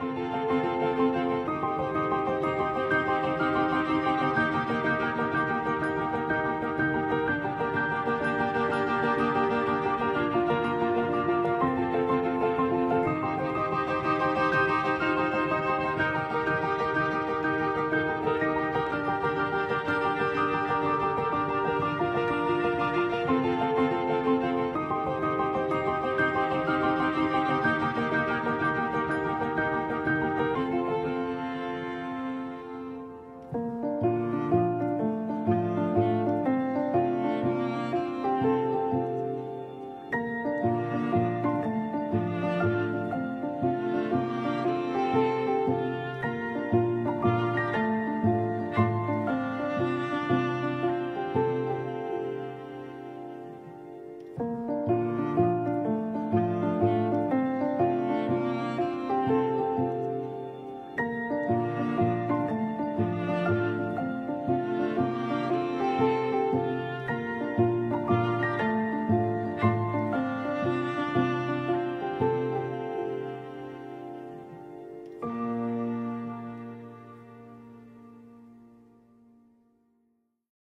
うん。